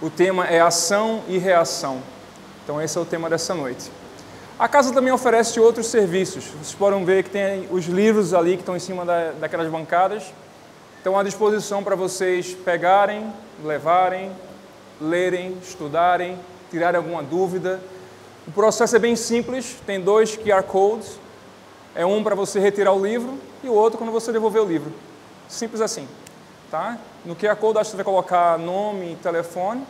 O tema é ação e reação. Então, esse é o tema dessa noite. A casa também oferece outros serviços. Vocês podem ver que tem os livros ali que estão em cima da, daquelas bancadas. Estão à disposição para vocês pegarem, levarem, lerem, estudarem, tirarem alguma dúvida. O processo é bem simples, tem dois QR codes. É um para você retirar o livro e o outro quando você devolver o livro. Simples assim. Tá? No QR Code acho que você vai colocar nome e telefone,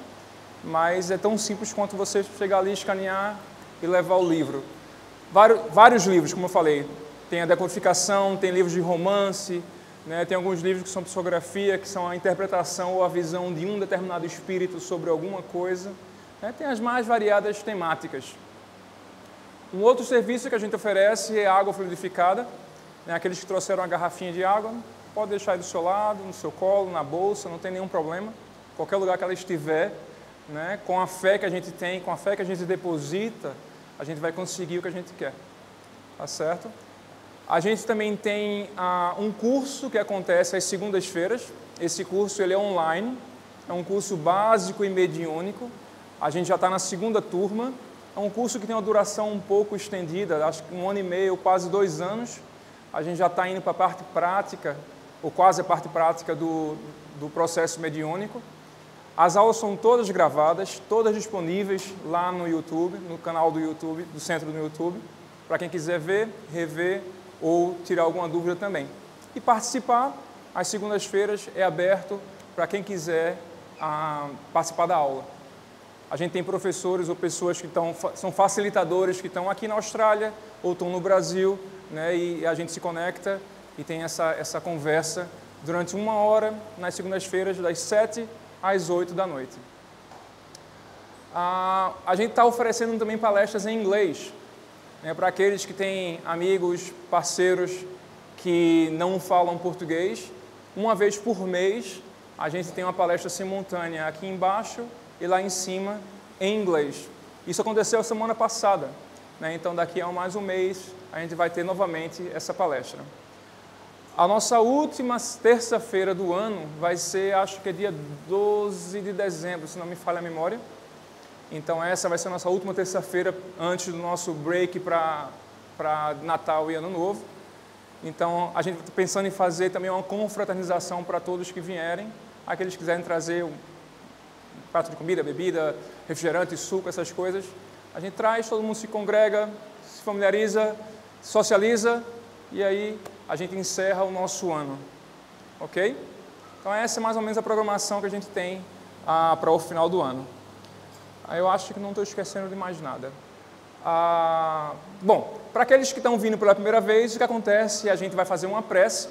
mas é tão simples quanto você chegar ali, escanear e levar o livro. Vários, vários livros, como eu falei. Tem a decodificação, tem livros de romance, né? tem alguns livros que são psicografia, que são a interpretação ou a visão de um determinado espírito sobre alguma coisa. Né? Tem as mais variadas temáticas. Um outro serviço que a gente oferece é água fluidificada. Né? Aqueles que trouxeram uma garrafinha de água, pode deixar aí do seu lado, no seu colo, na bolsa, não tem nenhum problema. Qualquer lugar que ela estiver, né? com a fé que a gente tem, com a fé que a gente deposita, a gente vai conseguir o que a gente quer. Tá certo? A gente também tem ah, um curso que acontece às segundas-feiras. Esse curso ele é online, é um curso básico e mediúnico. A gente já está na segunda turma. É um curso que tem uma duração um pouco estendida, acho que um ano e meio, quase dois anos. A gente já está indo para a parte prática, ou quase a parte prática do, do processo mediúnico. As aulas são todas gravadas, todas disponíveis lá no YouTube, no canal do YouTube, do centro do YouTube, para quem quiser ver, rever ou tirar alguma dúvida também. E participar, às segundas-feiras, é aberto para quem quiser ah, participar da aula. A gente tem professores ou pessoas que estão, são facilitadores que estão aqui na Austrália ou estão no Brasil, né, e a gente se conecta e tem essa, essa conversa durante uma hora nas segundas-feiras, das sete às oito da noite. Ah, a gente está oferecendo também palestras em inglês, né, para aqueles que têm amigos, parceiros que não falam português. Uma vez por mês, a gente tem uma palestra simultânea aqui embaixo e lá em cima em inglês. Isso aconteceu semana passada, né? então daqui a mais um mês a gente vai ter novamente essa palestra. A nossa última terça-feira do ano vai ser, acho que é dia 12 de dezembro, se não me falha a memória. Então essa vai ser a nossa última terça-feira antes do nosso break para Natal e Ano Novo. Então a gente está pensando em fazer também uma confraternização para todos que vierem, aqueles que quiserem trazer um prato de comida, bebida, refrigerante, suco, essas coisas. A gente traz, todo mundo se congrega, se familiariza, socializa e aí a gente encerra o nosso ano. Ok? Então essa é mais ou menos a programação que a gente tem ah, para o final do ano. Eu acho que não estou esquecendo de mais nada. Ah, bom, para aqueles que estão vindo pela primeira vez, o que acontece? A gente vai fazer uma prece.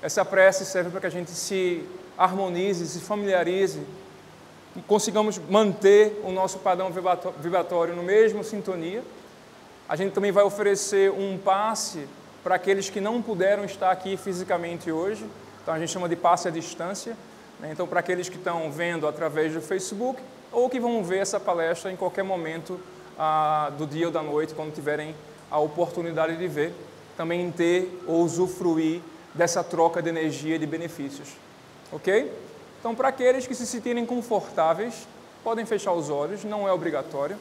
Essa prece serve para que a gente se harmonize, se familiarize, consigamos manter o nosso padrão vibratório no mesmo sintonia. A gente também vai oferecer um passe para aqueles que não puderam estar aqui fisicamente hoje. Então a gente chama de passe à distância. Né? Então, para aqueles que estão vendo através do Facebook, ou que vão ver essa palestra em qualquer momento ah, do dia ou da noite, quando tiverem a oportunidade de ver, também ter ou usufruir dessa troca de energia e de benefícios. Ok? Então, para aqueles que se sentirem confortáveis, podem fechar os olhos, não é obrigatório.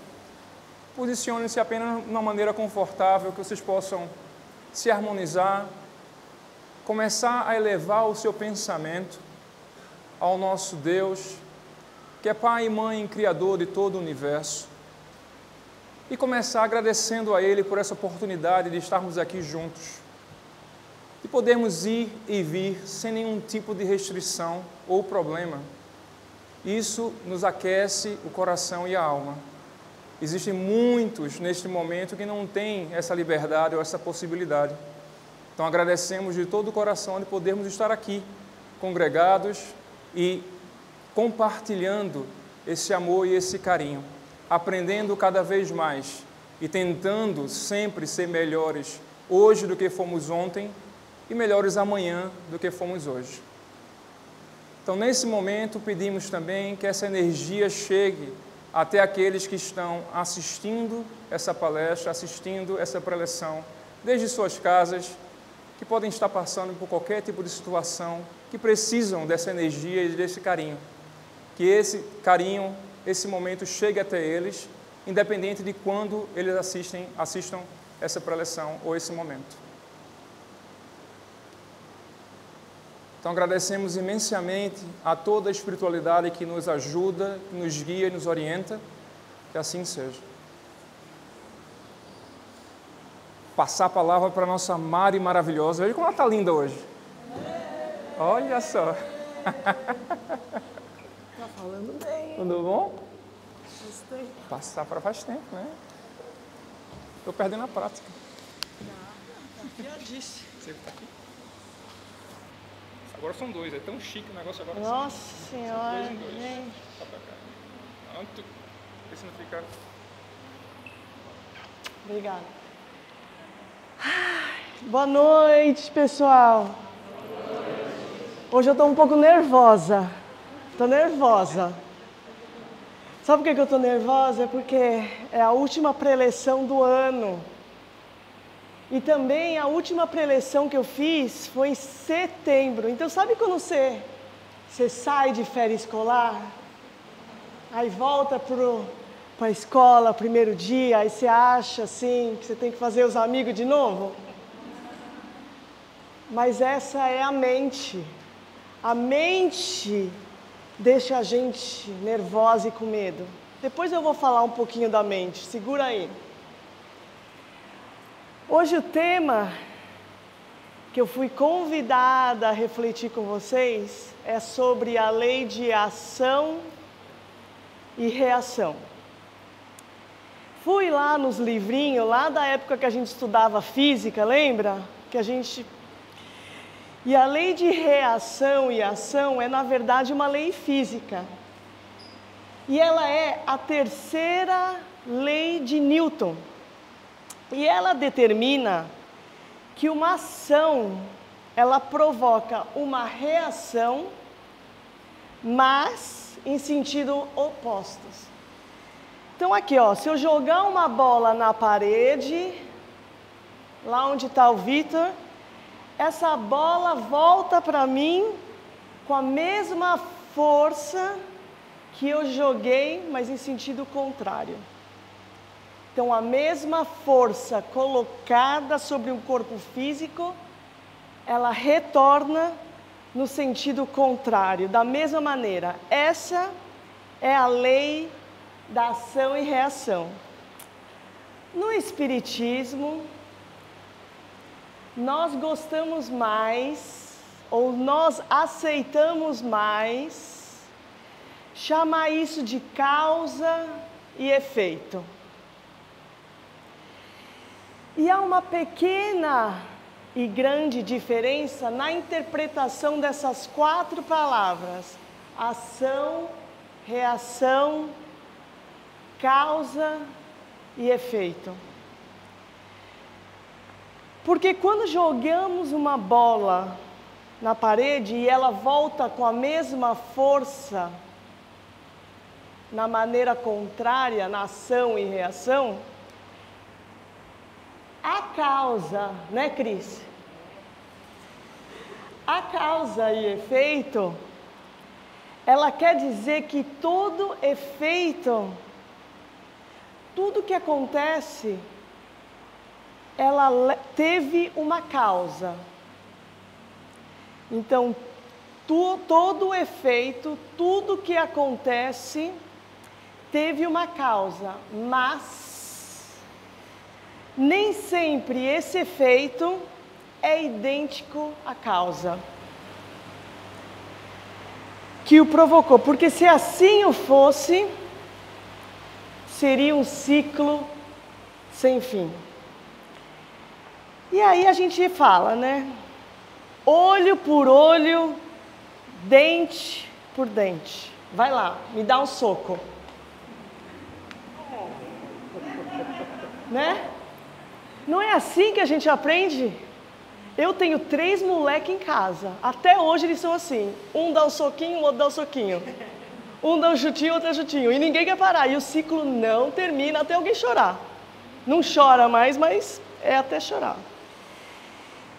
Posicione-se apenas de uma maneira confortável, que vocês possam se harmonizar, começar a elevar o seu pensamento ao nosso Deus, que é Pai e Mãe, Criador de todo o universo, e começar agradecendo a Ele por essa oportunidade de estarmos aqui juntos, de podermos ir e vir sem nenhum tipo de restrição ou problema. Isso nos aquece o coração e a alma. Existem muitos neste momento que não têm essa liberdade ou essa possibilidade. Então agradecemos de todo o coração de podermos estar aqui, congregados e compartilhando esse amor e esse carinho, aprendendo cada vez mais e tentando sempre ser melhores hoje do que fomos ontem e melhores amanhã do que fomos hoje. Então, nesse momento, pedimos também que essa energia chegue até aqueles que estão assistindo essa palestra, assistindo essa preleção, desde suas casas, que podem estar passando por qualquer tipo de situação, que precisam dessa energia e desse carinho que esse carinho, esse momento chegue até eles, independente de quando eles assistem, assistam essa preleção ou esse momento. Então agradecemos imensamente a toda a espiritualidade que nos ajuda, que nos guia e nos orienta, que assim seja. Passar a palavra para a nossa Mari maravilhosa. Veja como ela está linda hoje. Olha só. Está falando bem. Tudo bom? Gostei. Passar para faz tempo, né? Estou perdendo a prática. Não, já disse. Você está aqui? Agora são dois, é tão chique o negócio agora. Nossa senhora, dois em dois. gente. Tá pra cá. Anto, vê se não fica. Obrigada. Boa noite, pessoal. Hoje eu estou um pouco nervosa. Estou nervosa. Sabe por que eu estou nervosa? É porque é a última preleção do ano. E também a última preleção que eu fiz foi em setembro. Então, sabe quando você, você sai de férias escolar? Aí volta para a escola, primeiro dia, aí você acha assim que você tem que fazer os amigos de novo? Mas essa é a mente. A mente deixa a gente nervosa e com medo. Depois eu vou falar um pouquinho da mente, segura aí. Hoje o tema que eu fui convidada a refletir com vocês é sobre a lei de ação e reação. Fui lá nos livrinhos, lá da época que a gente estudava física, lembra? Que a gente. E a lei de reação e ação é, na verdade, uma lei física. E ela é a terceira lei de Newton. E ela determina que uma ação ela provoca uma reação, mas em sentido opostos. Então aqui, ó, se eu jogar uma bola na parede, lá onde está o Vitor, essa bola volta para mim com a mesma força que eu joguei, mas em sentido contrário. Então, a mesma força colocada sobre um corpo físico, ela retorna no sentido contrário, da mesma maneira. Essa é a lei da ação e reação. No Espiritismo, nós gostamos mais, ou nós aceitamos mais, chamar isso de causa e efeito. E há uma pequena e grande diferença na interpretação dessas quatro palavras: ação, reação, causa e efeito. Porque quando jogamos uma bola na parede e ela volta com a mesma força, na maneira contrária, na ação e reação, a causa, né, Cris? A causa e efeito, ela quer dizer que todo efeito, tudo que acontece, ela teve uma causa. Então, tu, todo efeito, tudo que acontece, teve uma causa, mas nem sempre esse efeito é idêntico à causa que o provocou, porque se assim o fosse, seria um ciclo sem fim. E aí a gente fala, né? Olho por olho, dente por dente. Vai lá, me dá um soco. Né? Não é assim que a gente aprende? Eu tenho três moleques em casa. Até hoje eles são assim. Um dá um soquinho, o outro dá um soquinho. Um dá um chutinho, outro dá um chutinho. E ninguém quer parar. E o ciclo não termina até alguém chorar. Não chora mais, mas é até chorar.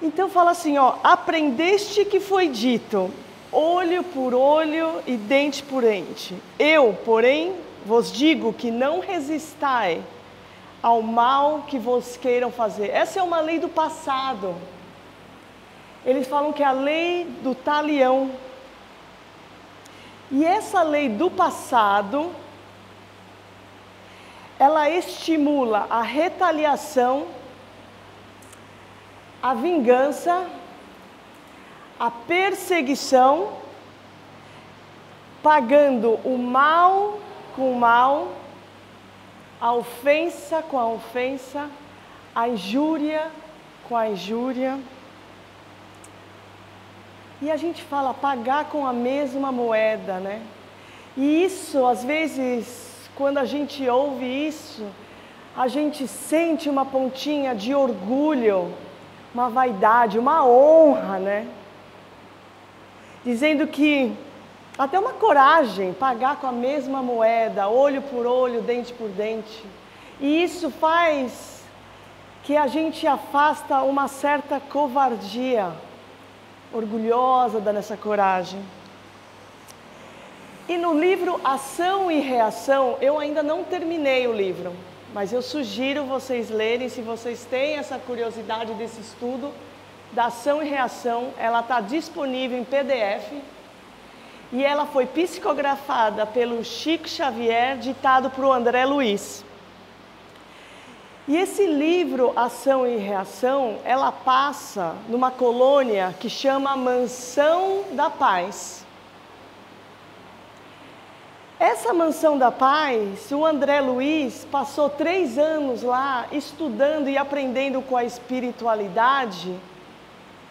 Então fala assim, ó, aprendeste que foi dito, olho por olho e dente por dente. Eu, porém, vos digo que não resistai ao mal que vos queiram fazer. Essa é uma lei do passado. Eles falam que é a lei do talião. E essa lei do passado, ela estimula a retaliação, a vingança, a perseguição, pagando o mal com o mal, a ofensa com a ofensa, a injúria com a injúria. E a gente fala pagar com a mesma moeda, né? E isso, às vezes, quando a gente ouve isso, a gente sente uma pontinha de orgulho, uma vaidade, uma honra, né? Dizendo que até uma coragem, pagar com a mesma moeda, olho por olho, dente por dente. E isso faz que a gente afasta uma certa covardia, orgulhosa dessa coragem. E no livro Ação e Reação, eu ainda não terminei o livro, mas eu sugiro vocês lerem, se vocês têm essa curiosidade desse estudo da ação e reação, ela está disponível em PDF e ela foi psicografada pelo Chico Xavier, ditado para o André Luiz. E esse livro, Ação e Reação, ela passa numa colônia que chama Mansão da Paz. Essa Mansão da Paz, o André Luiz passou três anos lá estudando e aprendendo com a espiritualidade,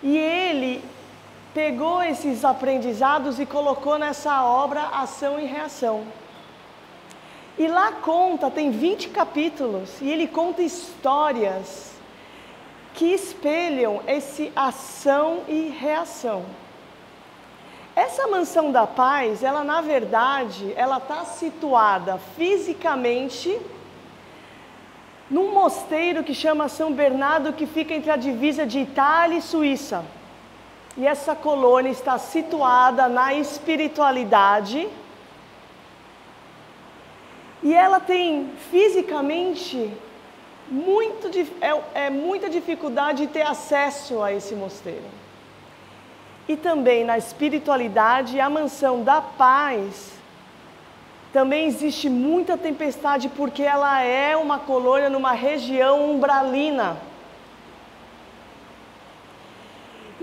e ele pegou esses aprendizados e colocou nessa obra Ação e Reação. E lá conta, tem 20 capítulos, e ele conta histórias que espelham esse ação e reação. Essa mansão da paz, ela na verdade, ela está situada fisicamente num mosteiro que chama São Bernardo, que fica entre a divisa de Itália e Suíça. E essa colônia está situada na espiritualidade. E ela tem fisicamente muito, é, é muita dificuldade de ter acesso a esse mosteiro. E também na espiritualidade, a mansão da paz, também existe muita tempestade porque ela é uma colônia numa região umbralina.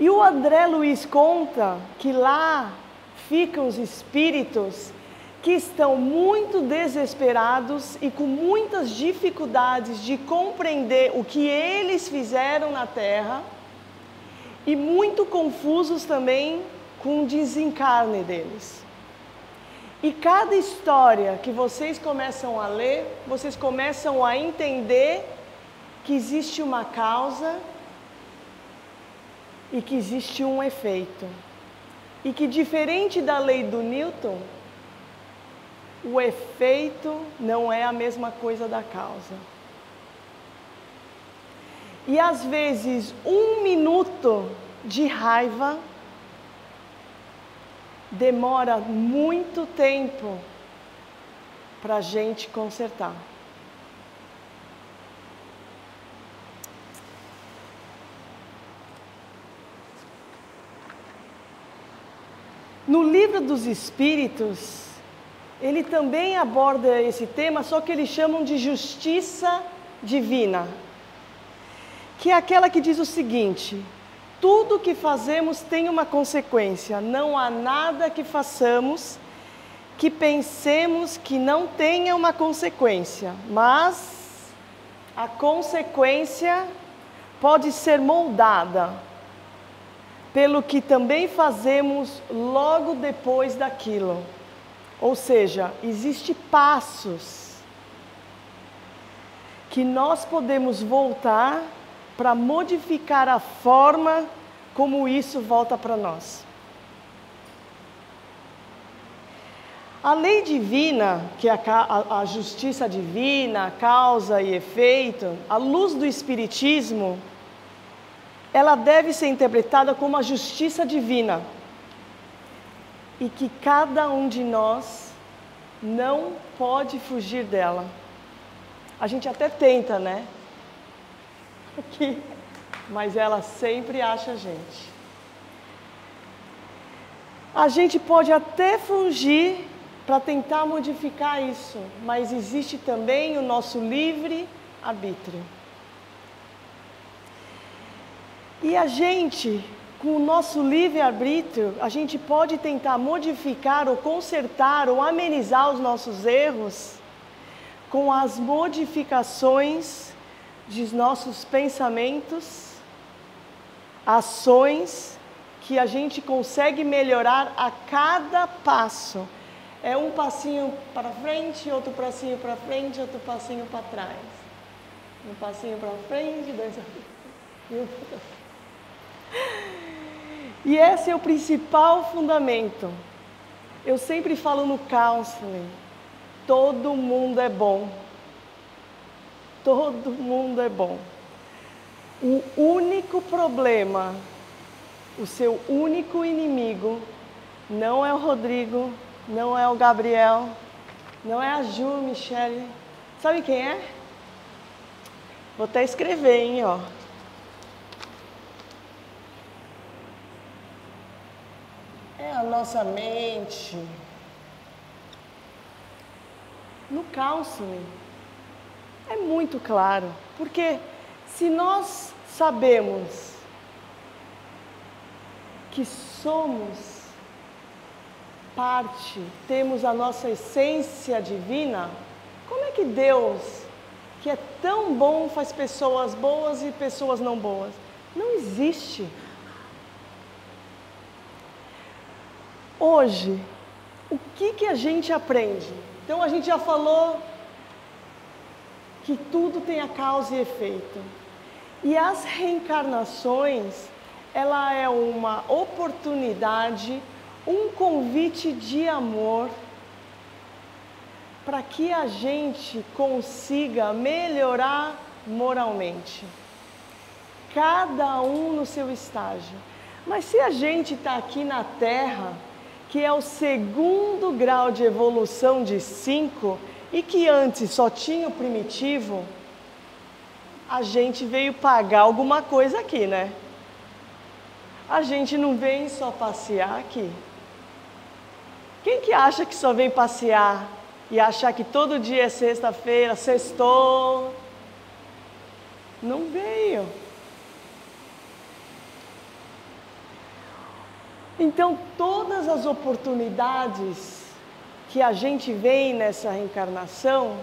E o André Luiz conta que lá ficam os espíritos que estão muito desesperados e com muitas dificuldades de compreender o que eles fizeram na Terra e muito confusos também com o desencarne deles. E cada história que vocês começam a ler, vocês começam a entender que existe uma causa e que existe um efeito. E que, diferente da lei do Newton, o efeito não é a mesma coisa da causa. E às vezes, um minuto de raiva demora muito tempo para a gente consertar. No livro dos Espíritos, ele também aborda esse tema, só que eles chamam de justiça divina, que é aquela que diz o seguinte: tudo que fazemos tem uma consequência, não há nada que façamos que pensemos que não tenha uma consequência, mas a consequência pode ser moldada pelo que também fazemos logo depois daquilo. Ou seja, existe passos que nós podemos voltar para modificar a forma como isso volta para nós. A lei divina, que é a, a, a justiça divina, causa e efeito, a luz do Espiritismo, ela deve ser interpretada como a justiça divina. e que cada um de nós não pode fugir dela. A gente até tenta, né? Aqui, mas ela sempre acha a gente. A gente pode até fugir para tentar modificar isso, mas existe também o nosso livre arbítrio. E a gente, com o nosso livre-arbítrio, a gente pode tentar modificar ou consertar ou amenizar os nossos erros com as modificações de nossos pensamentos, ações que a gente consegue melhorar a cada passo. É um passinho para frente, outro passinho para frente, outro passinho para trás. Um passinho para frente, dois e um. E esse é o principal fundamento. Eu sempre falo no counseling: todo mundo é bom. Todo mundo é bom. O único problema, o seu único inimigo, não é o Rodrigo, não é o Gabriel, não é a Ju, Michele. Sabe quem é? Vou até escrever, hein, ó. A nossa mente. No counseling é muito claro, porque se nós sabemos que somos parte, temos a nossa essência divina, como é que Deus, que é tão bom, faz pessoas boas e pessoas não boas? Não existe. Hoje, o que, que a gente aprende? Então, a gente já falou que tudo tem a causa e efeito. E as reencarnações, ela é uma oportunidade, um convite de amor para que a gente consiga melhorar moralmente. Cada um no seu estágio. Mas se a gente está aqui na Terra, que é o segundo grau de evolução de cinco e que antes só tinha o primitivo, a gente veio pagar alguma coisa aqui, né? A gente não vem só passear aqui. Quem que acha que só vem passear e achar que todo dia é sexta-feira, sextou? Não veio. Então, todas as oportunidades que a gente vem nessa reencarnação,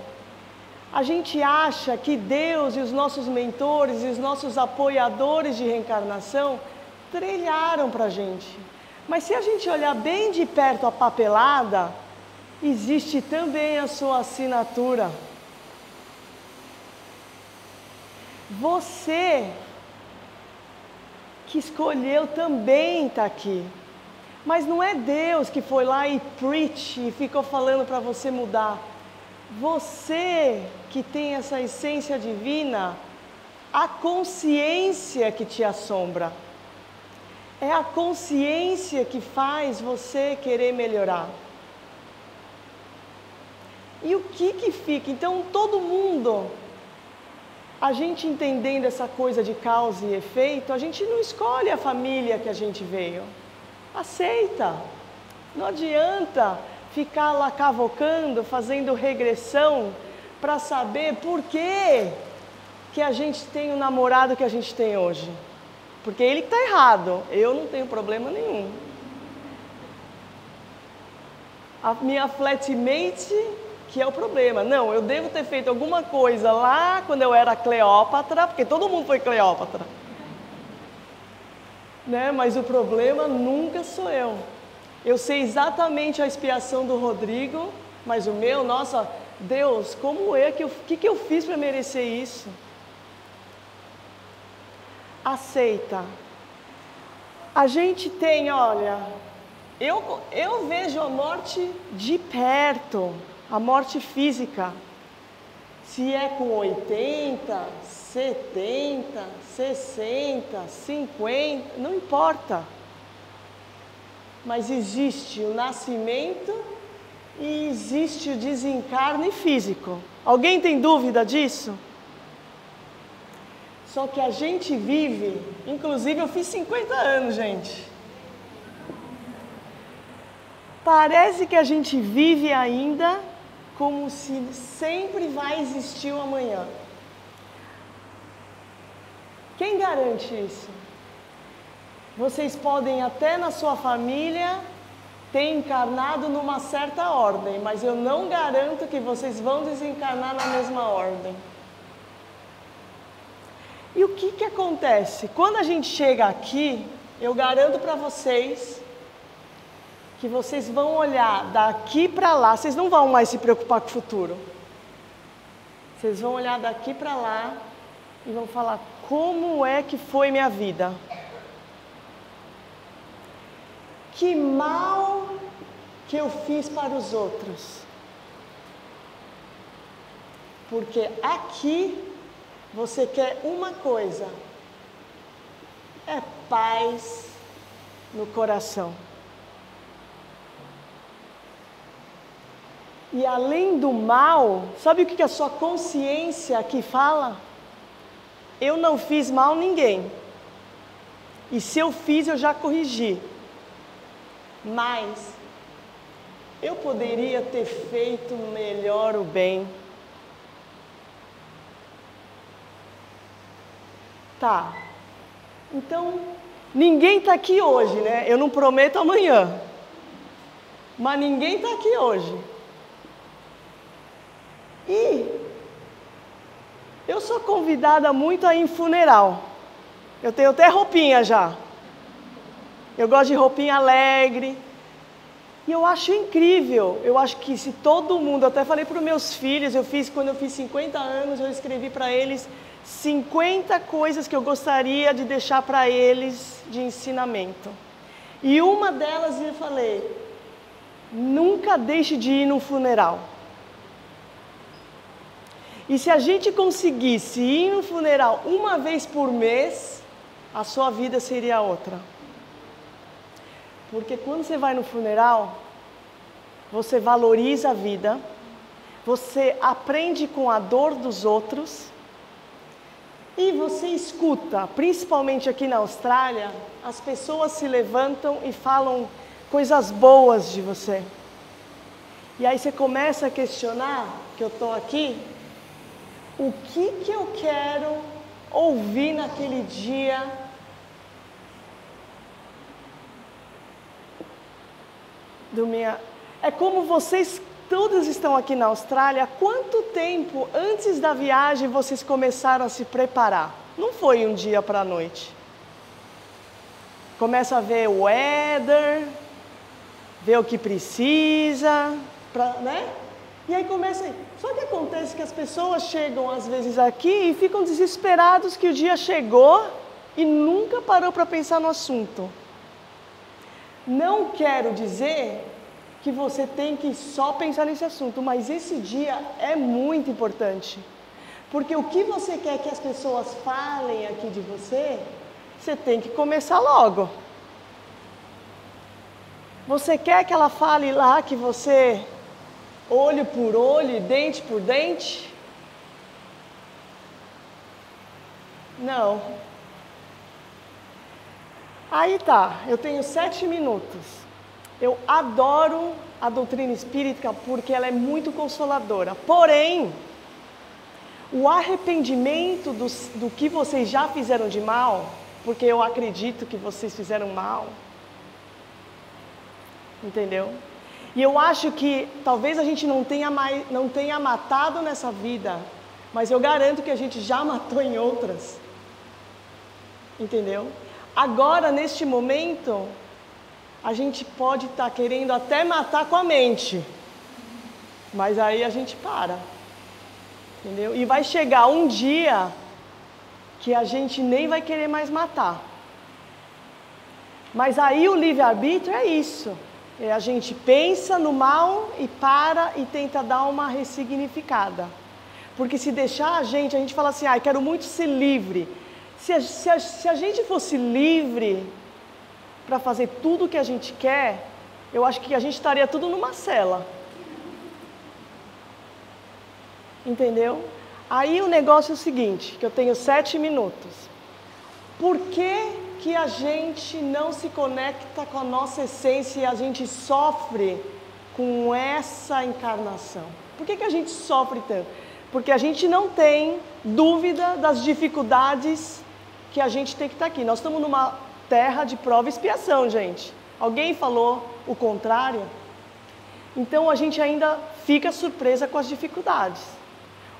a gente acha que Deus e os nossos mentores e os nossos apoiadores de reencarnação trilharam para a gente. Mas se a gente olhar bem de perto a papelada, existe também a sua assinatura. Você que escolheu também está aqui. Mas não é Deus que foi lá e preach e ficou falando para você mudar. Você que tem essa essência divina, a consciência que te assombra. É a consciência que faz você querer melhorar. E o que que fica? Então, todo mundo, a gente entendendo essa coisa de causa e efeito, a gente não escolhe a família que a gente veio. Aceita. Não adianta ficar lá cavocando, fazendo regressão para saber por que, que a gente tem o namorado que a gente tem hoje. Porque ele está errado, eu não tenho problema nenhum. A minha flatmate que é o problema. Não, eu devo ter feito alguma coisa lá quando eu era Cleópatra, porque todo mundo foi Cleópatra né? Mas o problema nunca sou eu. Eu sei exatamente a expiação do Rodrigo, mas o meu, nossa, Deus, como é que eu, que, que eu fiz para merecer isso? Aceita. A gente tem, olha, eu, eu vejo a morte de perto, a morte física. Se é com 80, 70, 60, 50, não importa. mas existe o nascimento e existe o desencarne físico. Alguém tem dúvida disso? Só que a gente vive, inclusive eu fiz 50 anos, gente. Parece que a gente vive ainda como se sempre vai existir o amanhã. Quem garante isso? Vocês podem até na sua família ter encarnado numa certa ordem, mas eu não garanto que vocês vão desencarnar na mesma ordem. E o que, que acontece? Quando a gente chega aqui, eu garanto para vocês que vocês vão olhar daqui para lá, vocês não vão mais se preocupar com o futuro. Vocês vão olhar daqui para lá e vão falar: como é que foi minha vida? Que mal que eu fiz para os outros. Porque aqui você quer uma coisa: é paz no coração. E além do mal, sabe o que a sua consciência aqui fala? Eu não fiz mal a ninguém. E se eu fiz, eu já corrigi. Mas eu poderia ter feito melhor o bem. Tá. Então, ninguém está aqui hoje, né? Eu não prometo amanhã. Mas ninguém está aqui hoje. E eu sou convidada muito a ir em funeral. Eu tenho até roupinha já. Eu gosto de roupinha alegre. E eu acho incrível. Eu acho que se todo mundo, até falei para os meus filhos, eu fiz quando eu fiz 50 anos, eu escrevi para eles 50 coisas que eu gostaria de deixar para eles de ensinamento. E uma delas eu falei: nunca deixe de ir no funeral. E se a gente conseguisse ir no funeral uma vez por mês, a sua vida seria outra. Porque quando você vai no funeral, você valoriza a vida, você aprende com a dor dos outros e você escuta, principalmente aqui na Austrália, as pessoas se levantam e falam coisas boas de você. E aí você começa a questionar que eu estou aqui o que, que eu quero ouvir naquele dia. Do minha... É como vocês todos estão aqui na Austrália, quanto tempo antes da viagem vocês começaram a se preparar? Não foi um dia para a noite. Começa a ver o weather, ver o que precisa, pra, né? E aí começa aí. Só que acontece que as pessoas chegam às vezes aqui e ficam desesperados que o dia chegou e nunca parou para pensar no assunto. Não quero dizer que você tem que só pensar nesse assunto, mas esse dia é muito importante. Porque o que você quer que as pessoas falem aqui de você, você tem que começar logo. Você quer que ela fale lá que você olho por olho, dente por dente? Não. Aí tá, eu tenho sete minutos. Eu adoro a doutrina espírita porque ela é muito consoladora. Porém, o arrependimento do, do que vocês já fizeram de mal, porque eu acredito que vocês fizeram mal, entendeu? E eu acho que talvez a gente não tenha, mais, não tenha matado nessa vida, mas eu garanto que a gente já matou em outras. Entendeu? Agora, neste momento, a gente pode estar tá querendo até matar com a mente, mas aí a gente para. Entendeu? E vai chegar um dia que a gente nem vai querer mais matar. Mas aí o livre-arbítrio é isso. É, a gente pensa no mal e para e tenta dar uma ressignificada. Porque se deixar a gente, a gente fala assim, ah, quero muito ser livre. Se a, se a, se a gente fosse livre, para fazer tudo o que a gente quer, eu acho que a gente estaria tudo numa cela. Entendeu? Aí o negócio é o seguinte, que eu tenho sete minutos. Por que, que a gente não se conecta com a nossa essência e a gente sofre com essa encarnação? Por que, que a gente sofre tanto? Porque a gente não tem dúvida das dificuldades que a gente tem que estar aqui. Nós estamos numa terra de prova e expiação, gente. Alguém falou o contrário? Então a gente ainda fica surpresa com as dificuldades.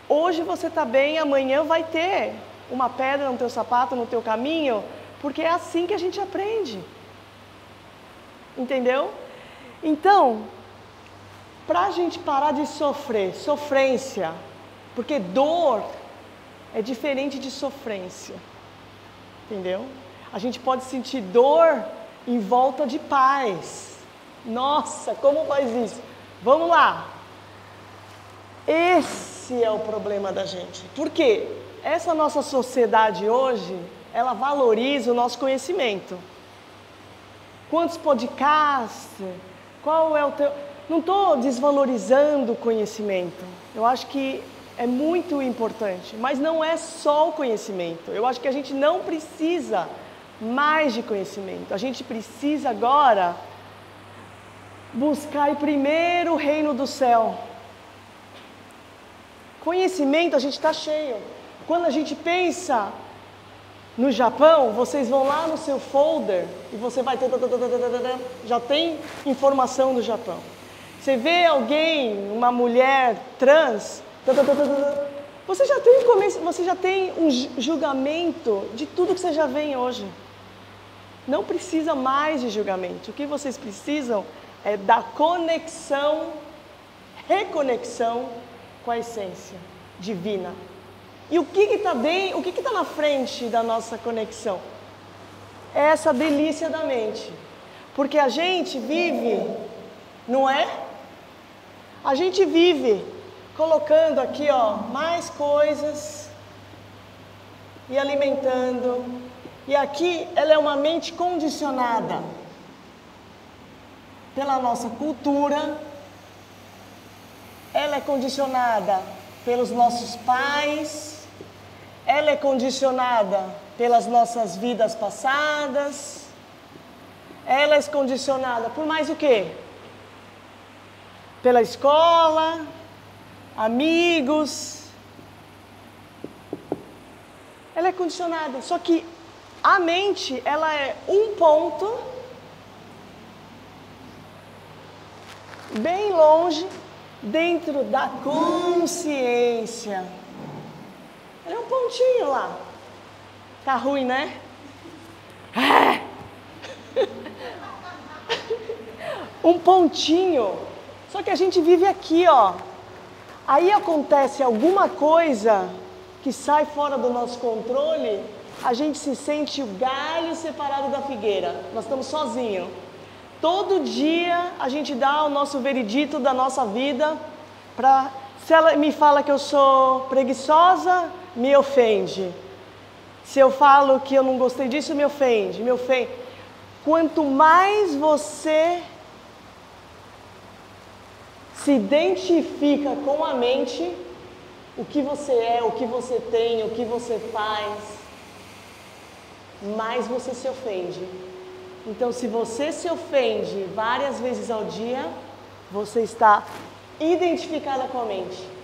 Hoje você está bem, amanhã vai ter uma pedra no teu sapato, no teu caminho, porque é assim que a gente aprende. Entendeu? Então, para a gente parar de sofrer, sofrência, porque dor é diferente de sofrência. Entendeu? A gente pode sentir dor em volta de paz. Nossa, como faz isso? Vamos lá. Esse é o problema da gente. Por quê? Essa nossa sociedade hoje, ela valoriza o nosso conhecimento. Quantos podcasts? Qual é o teu. Não estou desvalorizando o conhecimento. Eu acho que é muito importante, mas não é só o conhecimento. Eu acho que a gente não precisa mais de conhecimento. A gente precisa agora buscar primeiro o reino do céu. Conhecimento a gente está cheio. Quando a gente pensa no Japão, vocês vão lá no seu folder e você vai ter. Já tem informação do Japão. Você vê alguém, uma mulher trans, você já tem um, você já tem um julgamento de tudo que você já vem hoje. Não precisa mais de julgamento. O que vocês precisam é da conexão, reconexão com a essência divina. E o que está bem, o que está na frente da nossa conexão? É essa delícia da mente. Porque a gente vive, não é? A gente vive colocando aqui, ó, mais coisas e alimentando. E aqui ela é uma mente condicionada pela nossa cultura, ela é condicionada pelos nossos pais, ela é condicionada pelas nossas vidas passadas, ela é condicionada por mais o quê? Pela escola, amigos. Ela é condicionada. Só que a mente, ela é um ponto bem longe dentro da consciência. É um pontinho lá. Tá ruim, né? É. um pontinho. Só que a gente vive aqui, ó, Aí acontece alguma coisa que sai fora do nosso controle, a gente se sente o galho separado da figueira. Nós estamos sozinhos. Todo dia a gente dá o nosso veredito da nossa vida para se ela me fala que eu sou preguiçosa, me ofende. Se eu falo que eu não gostei disso, me ofende, me ofende. Quanto mais você se identifica com a mente o que você é, o que você tem, o que você faz, mais você se ofende. Então, se você se ofende várias vezes ao dia, você está identificada com a mente.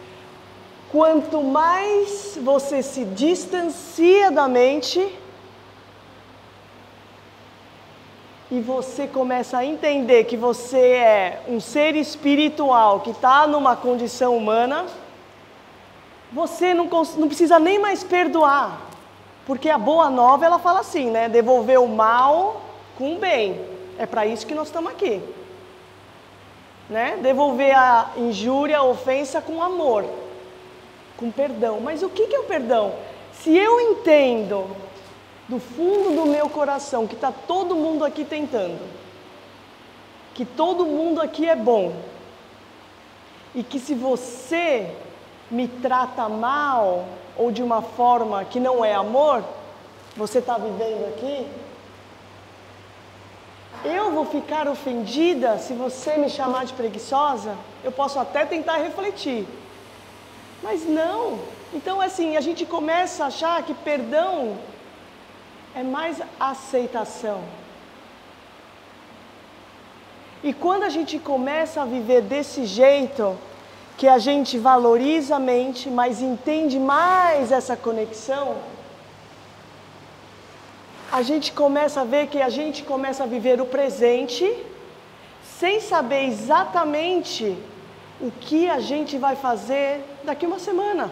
Quanto mais você se distancia da mente, e você começa a entender que você é um ser espiritual que está numa condição humana, você não, não precisa nem mais perdoar. Porque a boa nova ela fala assim, né? Devolver o mal com o bem. É para isso que nós estamos aqui. Né? Devolver a injúria, a ofensa com amor, com perdão. Mas o que é o perdão? Se eu entendo do fundo do meu coração que está todo mundo aqui tentando, que todo mundo aqui é bom, e que se você me trata mal ou de uma forma que não é amor, você está vivendo aqui? eu vou ficar ofendida se você me chamar de preguiçosa? Eu posso até tentar refletir. Mas não. Então, assim, a gente começa a achar que perdão é mais aceitação. E quando a gente começa a viver desse jeito, que a gente valoriza a mente, mas entende mais essa conexão, a gente começa a ver que a gente começa a viver o presente sem saber exatamente o que a gente vai fazer daqui uma semana.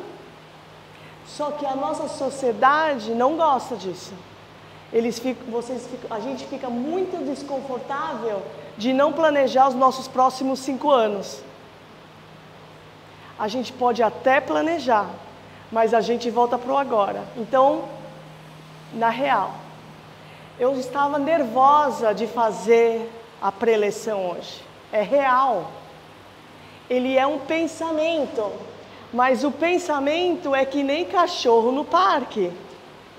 Só que a nossa sociedade não gosta disso. Eles ficam, vocês ficam, a gente fica muito desconfortável de não planejar os nossos próximos cinco anos. A gente pode até planejar, mas a gente volta para o agora. Então, na real, eu estava nervosa de fazer a preleção hoje. É real. Ele é um pensamento, mas o pensamento é que nem cachorro no parque.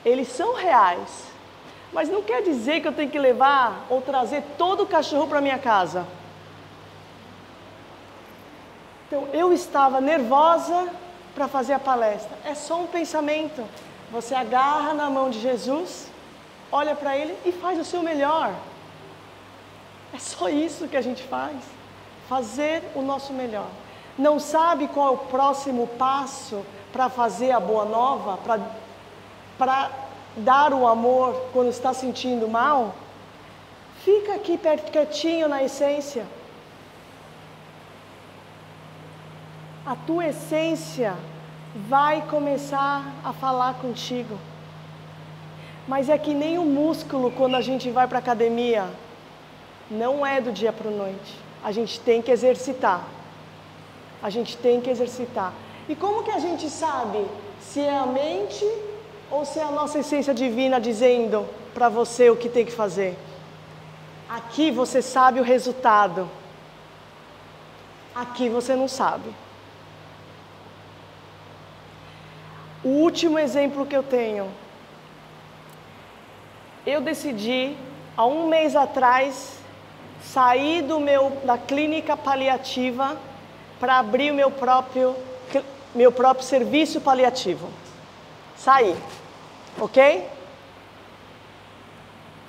Eles são reais. Mas não quer dizer que eu tenho que levar ou trazer todo o cachorro para minha casa. Então, eu estava nervosa para fazer a palestra. É só um pensamento. Você agarra na mão de Jesus olha para ele e faz o seu melhor. É só isso que a gente faz. Fazer o nosso melhor. Não sabe qual é o próximo passo para fazer a boa nova, para dar o amor quando está sentindo mal? Fica aqui quietinho na essência. A tua essência vai começar a falar contigo. Mas é que nem o músculo quando a gente vai para a academia. Não é do dia para a noite. A gente tem que exercitar. A gente tem que exercitar. E como que a gente sabe se é a mente ou se é a nossa essência divina dizendo para você o que tem que fazer? Aqui você sabe o resultado. Aqui você não sabe. O último exemplo que eu tenho eu decidi, há um mês atrás, sair do meu, da clínica paliativa para abrir o meu próprio, meu próprio serviço paliativo. Saí, ok?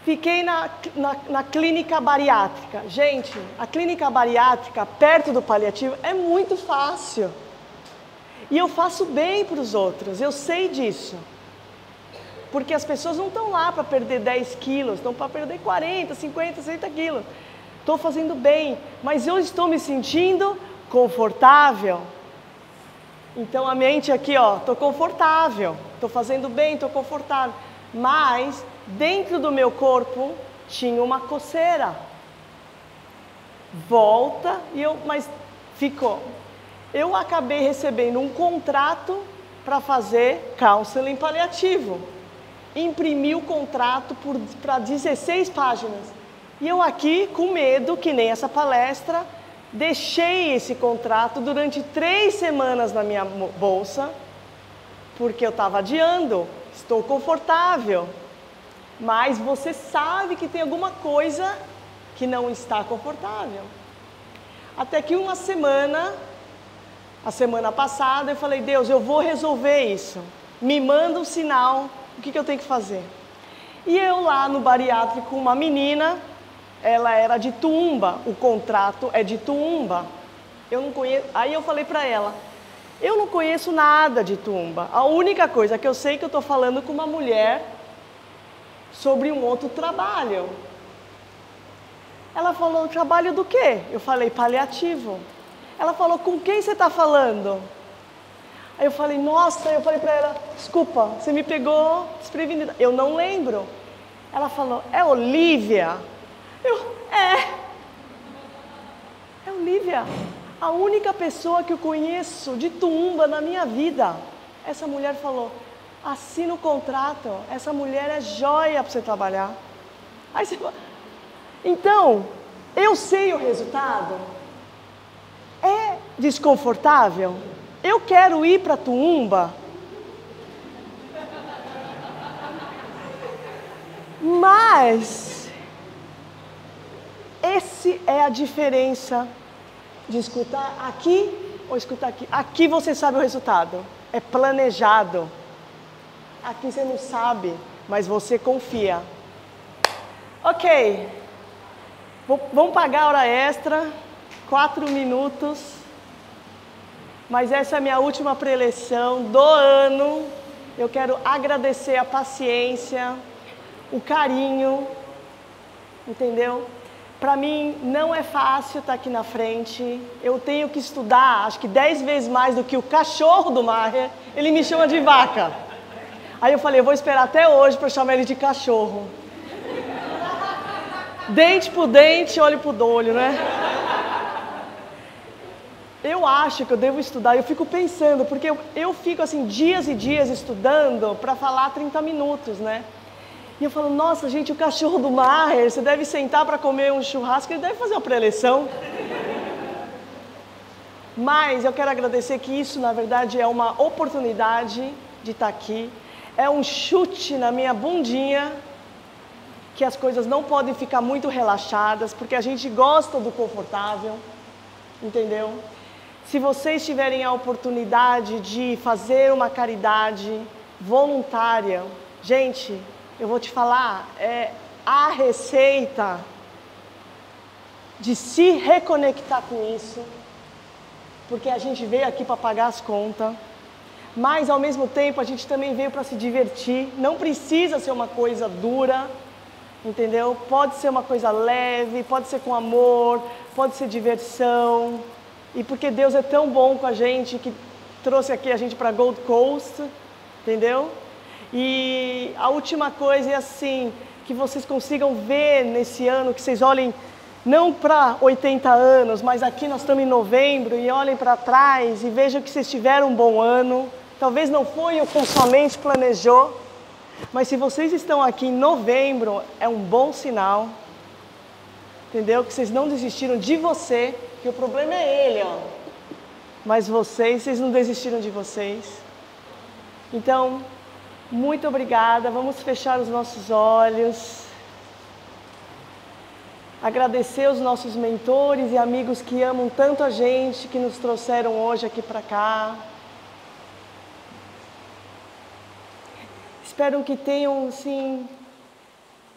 Fiquei na, na, na, clínica bariátrica. Gente, a clínica bariátrica, perto do paliativo, é muito fácil. E eu faço bem para os outros, eu sei disso. Porque as pessoas não estão lá para perder 10 quilos, estão para perder 40, 50, 60 quilos. Estou fazendo bem, mas eu estou me sentindo confortável. Então a mente aqui, ó, estou confortável, estou fazendo bem, estou confortável. Mas dentro do meu corpo tinha uma coceira. Volta e eu, mas ficou. Eu acabei recebendo um contrato para fazer counseling paliativo imprimi o contrato para 16 páginas. E eu aqui, com medo, que nem essa palestra, deixei esse contrato durante três semanas na minha bolsa, porque eu estava adiando, estou confortável. Mas você sabe que tem alguma coisa que não está confortável. Até que uma semana, a semana passada, eu falei: Deus, eu vou resolver isso. Me manda um sinal o que, que eu tenho que fazer? E eu lá no bariátrico, uma menina, ela era de Tumba, o contrato é de Tumba. Eu não conheço. Aí eu falei para ela, eu não conheço nada de Tumba. A única coisa que eu sei é que eu estou falando com uma mulher sobre um outro trabalho. Ela falou, trabalho do quê? Eu falei, paliativo. Ela falou, com quem você está falando? Aí eu falei, nossa, eu falei para ela, desculpa, você me pegou desprevenida. Eu não lembro. Ela falou, é Olivia? Eu, é. É Olivia. A única pessoa que eu conheço de Tuumba na minha vida. Essa mulher falou, assina o contrato, essa mulher é joia para você trabalhar. Aí você então, eu sei o resultado. É desconfortável? Eu quero ir para Tuumba. Mas esse é a diferença de escutar aqui ou escutar aqui. Aqui você sabe o resultado, é planejado. Aqui você não sabe, mas você confia. Ok, vamos pagar hora extra, quatro minutos. Mas essa é a minha última preleção do ano. Eu quero agradecer a paciência, o carinho, entendeu? Para mim não é fácil estar aqui na frente. Eu tenho que estudar, acho que dez vezes mais do que o cachorro do Maher. Ele me chama de vaca. Aí eu falei, eu vou esperar até hoje para chamar ele de cachorro. Dente por dente, olho por olho, né? Eu acho que eu devo estudar, eu fico pensando, porque eu, eu fico assim dias e dias estudando para falar 30 minutos, né? Eu falo, nossa, gente, o cachorro do Maher, você deve sentar para comer um churrasco, ele deve fazer uma pré-eleição. Mas eu quero agradecer que isso, na verdade, é uma oportunidade de estar aqui. É um chute na minha bundinha que as coisas não podem ficar muito relaxadas, porque a gente gosta do confortável, entendeu? Se vocês tiverem a oportunidade de fazer uma caridade voluntária, gente, eu vou te falar, é a receita de se reconectar com isso, porque a gente veio aqui para pagar as contas, mas ao mesmo tempo a gente também veio para se divertir. Não precisa ser uma coisa dura, entendeu? Pode ser uma coisa leve, pode ser com amor, pode ser diversão. E porque Deus é tão bom com a gente que trouxe aqui a gente para Gold Coast, entendeu? E a última coisa é assim, que vocês consigam ver nesse ano, que vocês olhem não para 80 anos, mas aqui nós estamos em novembro e olhem para trás e vejam que vocês tiveram um bom ano. Talvez não foi o que sua mente planejou, mas se vocês estão aqui em novembro, é um bom sinal. Entendeu? Que vocês não desistiram de você, que o problema é ele, ó. Mas vocês, vocês não desistiram de vocês. Então, muito obrigada. Vamos fechar os nossos olhos. Agradecer os nossos mentores e amigos que amam tanto a gente, que nos trouxeram hoje aqui para cá. Espero que tenham, sim,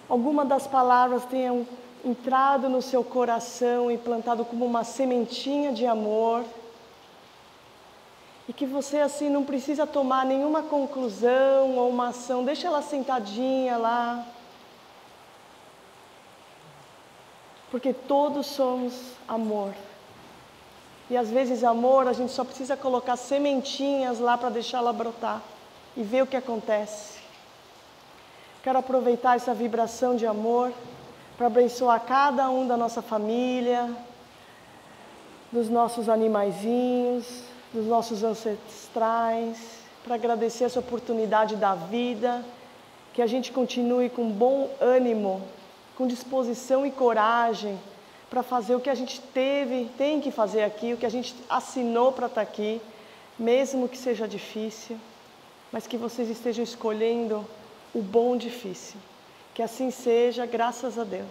alguma das palavras tenham entrado no seu coração e plantado como uma sementinha de amor. E que você assim não precisa tomar nenhuma conclusão ou uma ação, deixa ela sentadinha lá. Porque todos somos amor. E às vezes amor, a gente só precisa colocar sementinhas lá para deixá-la brotar e ver o que acontece. Quero aproveitar essa vibração de amor para abençoar cada um da nossa família, dos nossos animaizinhos, dos nossos ancestrais, para agradecer essa oportunidade da vida, que a gente continue com bom ânimo, com disposição e coragem para fazer o que a gente teve, tem que fazer aqui, o que a gente assinou para estar tá aqui, mesmo que seja difícil, mas que vocês estejam escolhendo o bom difícil. Que assim seja, graças a Deus.